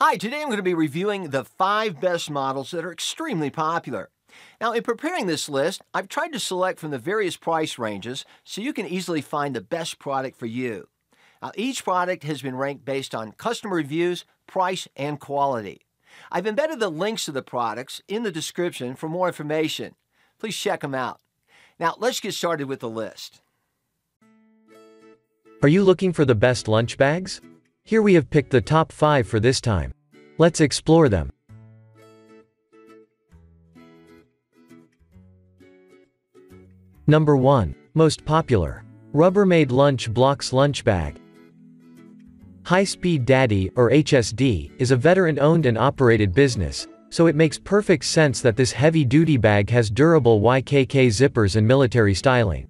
Hi, today I'm going to be reviewing the five best models that are extremely popular. Now, in preparing this list, I've tried to select from the various price ranges so you can easily find the best product for you. Now, each product has been ranked based on customer reviews, price, and quality. I've embedded the links to the products in the description for more information. Please check them out. Now, let's get started with the list. Are you looking for the best lunch bags? Here we have picked the top 5 for this time. Let's explore them. Number 1. Most popular. Rubbermaid LunchBlox Lunch Bag. High Speed Daddy, or HSD, is a veteran-owned and operated business, so it makes perfect sense that this heavy-duty bag has durable YKK zippers and military styling.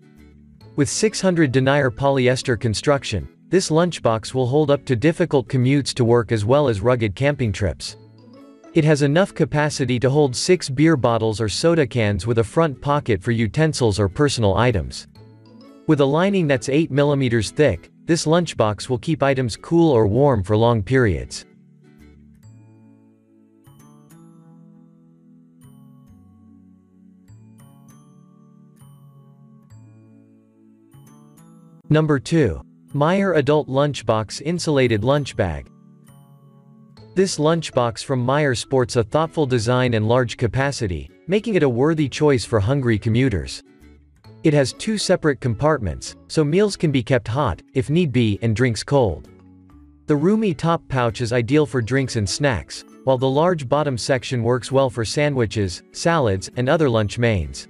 With 600 denier polyester construction, this lunchbox will hold up to difficult commutes to work as well as rugged camping trips. It has enough capacity to hold six beer bottles or soda cans with a front pocket for utensils or personal items. With a lining that's 8 mm thick, this lunchbox will keep items cool or warm for long periods. Number 2. MIER Adult Lunchbox Insulated Lunch Bag. This lunchbox from MIER sports a thoughtful design and large capacity, making it a worthy choice for hungry commuters. It has two separate compartments, so meals can be kept hot, if need be, and drinks cold. The roomy top pouch is ideal for drinks and snacks, while the large bottom section works well for sandwiches, salads, and other lunch mains.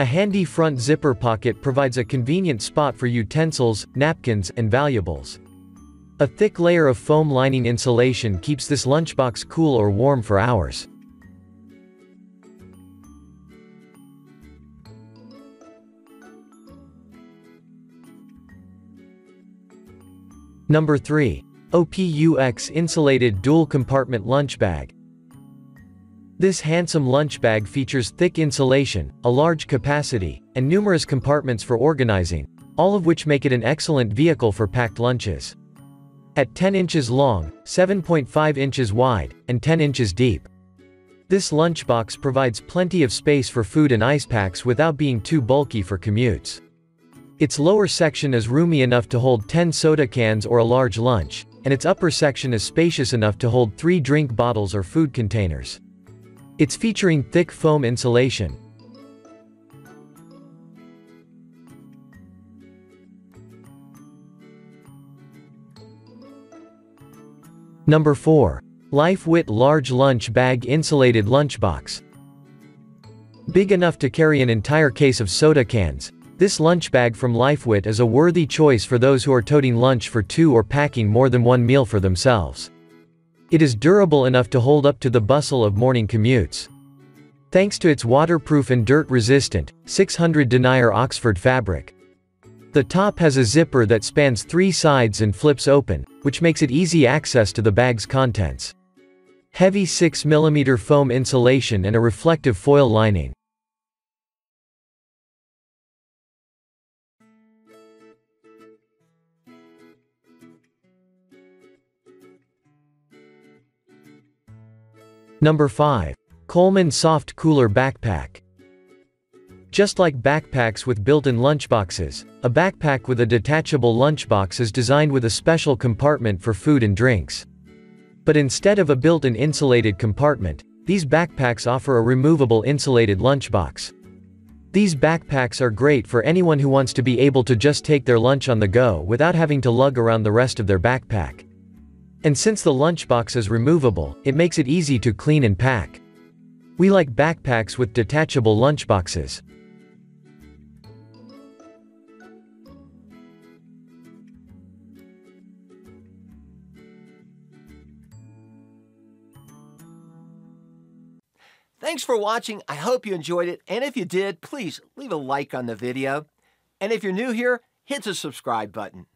A handy front zipper pocket provides a convenient spot for utensils, napkins, and valuables. A thick layer of foam lining insulation keeps this lunchbox cool or warm for hours. Number 3. OPUX Insulated Dual Compartment Lunch Bag. This handsome lunch bag features thick insulation, a large capacity, and numerous compartments for organizing, all of which make it an excellent vehicle for packed lunches. At 10 inches long, 7.5 inches wide, and 10 inches deep. This lunchbox provides plenty of space for food and ice packs without being too bulky for commutes. Its lower section is roomy enough to hold 10 soda cans or a large lunch, and its upper section is spacious enough to hold 3 drink bottles or food containers. It's featuring thick foam insulation. Number 4. LifeWit Large Lunch Bag Insulated Lunchbox. Big enough to carry an entire case of soda cans, this lunch bag from LifeWit is a worthy choice for those who are toting lunch for two or packing more than one meal for themselves. It is durable enough to hold up to the bustle of morning commutes. Thanks to its waterproof and dirt-resistant, 600 denier Oxford fabric. The top has a zipper that spans three sides and flips open, which makes it easy access to the bag's contents. Heavy 6mm foam insulation and a reflective foil lining. Number 5. Coleman Soft Cooler Backpack. Just like backpacks with built-in lunchboxes, a backpack with a detachable lunchbox is designed with a special compartment for food and drinks. But instead of a built-in insulated compartment, these backpacks offer a removable insulated lunchbox. These backpacks are great for anyone who wants to be able to just take their lunch on the go without having to lug around the rest of their backpack. And since the lunchbox is removable, it makes it easy to clean and pack. We like backpacks with detachable lunchboxes. Thanks for watching. I hope you enjoyed it. And if you did, please leave a like on the video. And if you're new here, hit the subscribe button.